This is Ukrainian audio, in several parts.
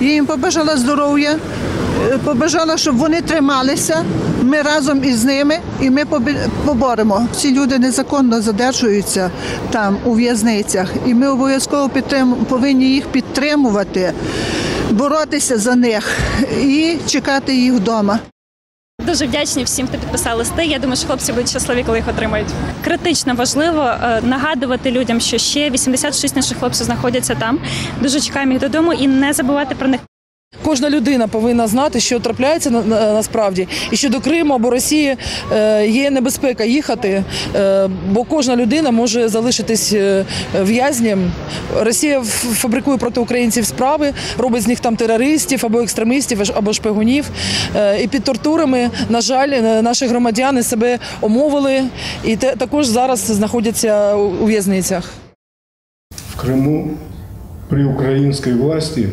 Я їм побажала здоров'я, е, побажала, щоб вони трималися. Ми разом із ними і ми поборемо. Ці люди незаконно задержуються там у в'язницях, і ми обов'язково повинні їх підтримувати, боротися за них і чекати їх вдома. Дуже вдячні всім, хто підписав листи. Я думаю, що хлопці будуть щасливі, коли їх отримають. Критично важливо е, нагадувати людям, що ще 86 наших хлопців знаходяться там. Дуже чекаємо їх додому і не забувати про них. Кожна людина повинна знати, що трапляється на, на- насправді, і що до Криму або Росії е, є небезпека їхати, е, бо кожна людина може залишитись е, в'язнем. Росія фабрикує проти українців справи, робить з них там терористів або екстремістів, або шпигунів. І під тортурами, на жаль, наші громадяни себе омовили і також зараз знаходяться у в'язницях. В Крыму при украинской власти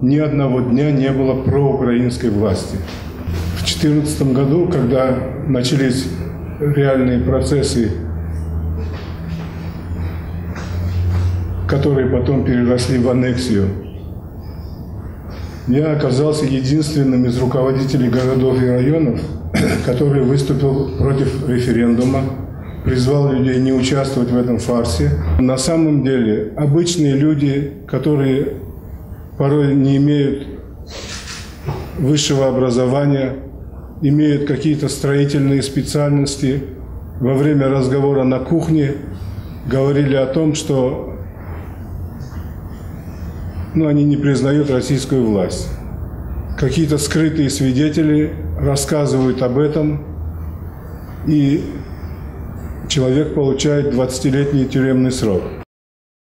ни одного дня не было проукраинской власти. В 2014 году, когда начались реальные процессы, которые потом переросли в аннексию, я оказался единственным из руководителей городов и районов, который выступил против референдума, призвал людей не участвовать в этом фарсе. На самом деле, обычные люди, которые порой не имеют высшего образования, имеют какие-то строительные специальности, во время разговора на кухне говорили о том, что ну, они не признают российскую власть. Какие-то скрытые свидетели рассказывают об этом, и человек получает 20-летний тюремный срок.